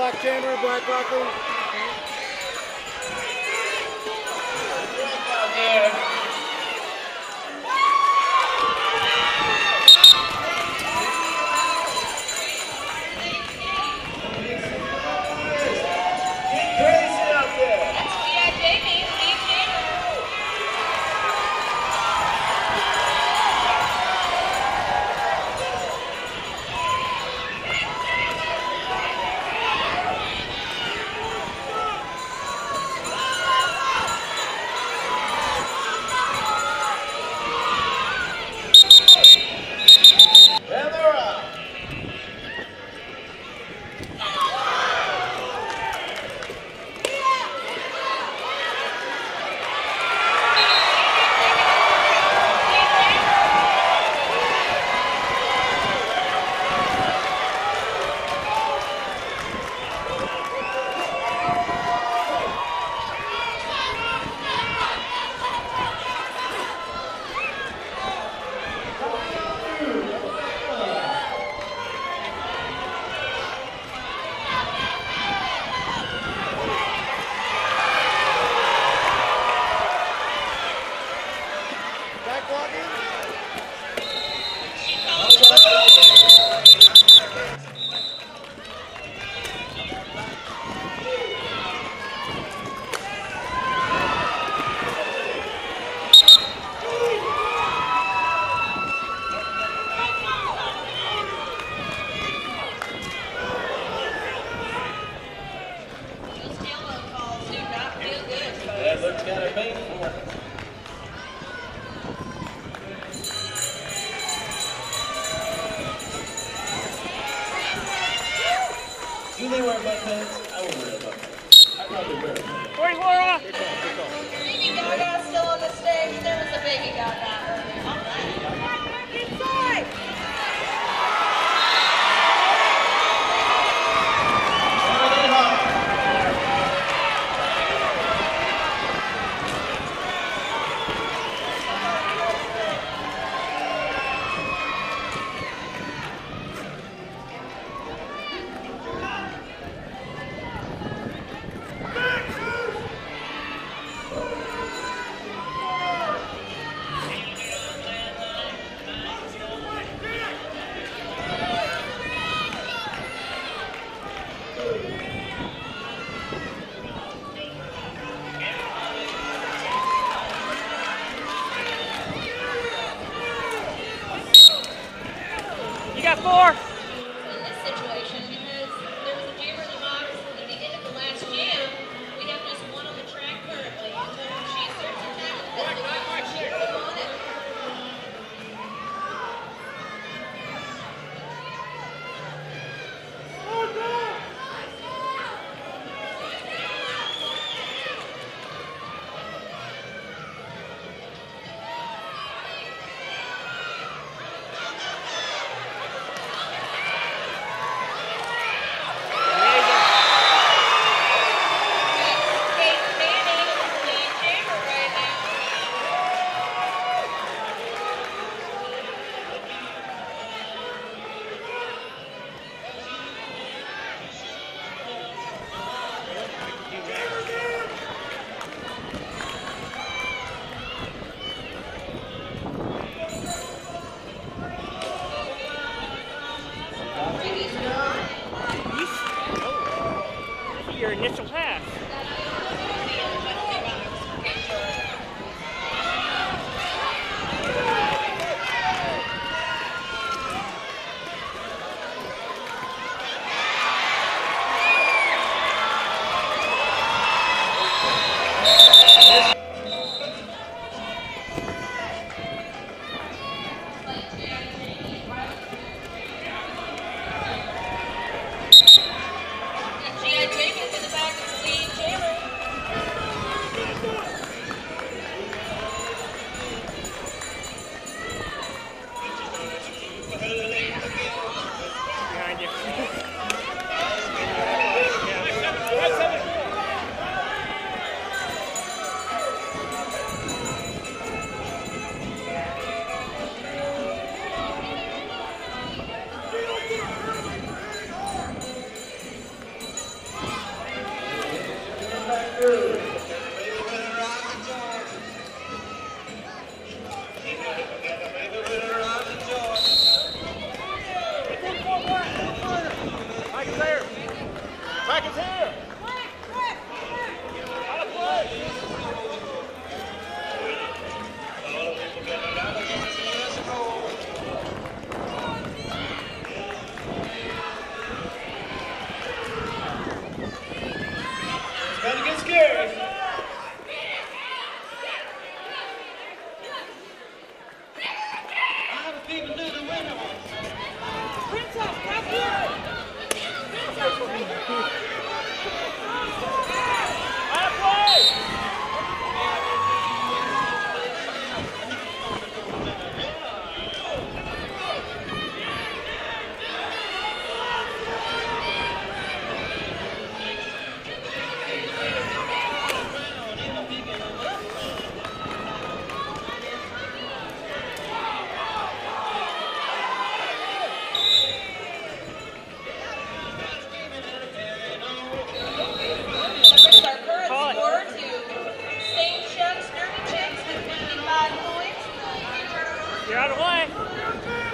Black Camera, Black Rocker. I won't worry about it. Gaga still on the stage. There was a baby Gaga. initial tag. Good. You're out of way.